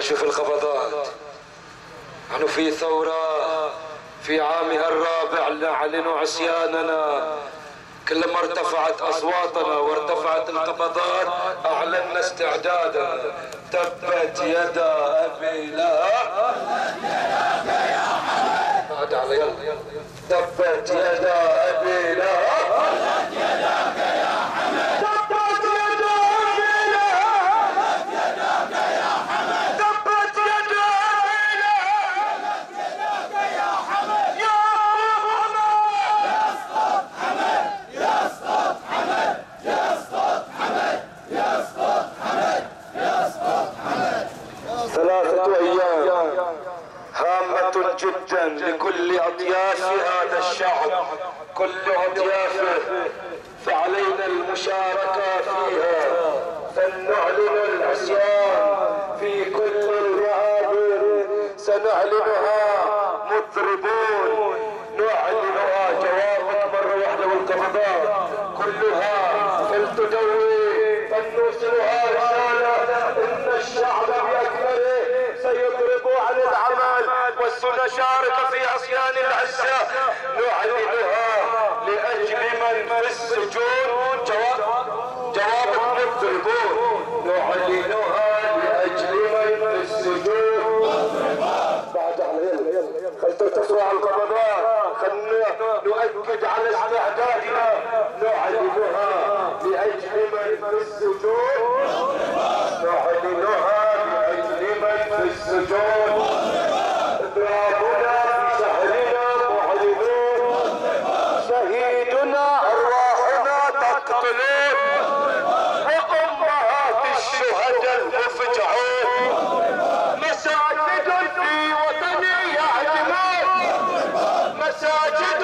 شوف القبضات نحن في ثورة في عامها الرابع نعلن عصياننا. كلما ارتفعت أصواتنا وارتفعت القبضات أعلنا استعدادنا. تبت يدا أبي لهب. بعد على يلا تبت يدا أبي لهب تبت يدا أبي لهب تبت يدا أبي لهب يا حمد ثلاثة أيام. هامة جدا لكل أطياف هذا الشعب. كل أطيافه فعلينا المشاركة فيها. فلنعلن العصيان في كل المآبر سنعلنها مطربون نعلنها جوابك مرة واحدة والقبضات كلها فلتدوي المشارق في عصيان العزة نعلنها لأجل من في السجون. جواب جواب المطربون نعلنها لأجل من في السجون. بعد علينا خل تسرع على القبضات خلنا نؤكد على استعدادنا. نعلنها لأجل من في السجون. نعلنها لأجل من في السجون. Sergeant!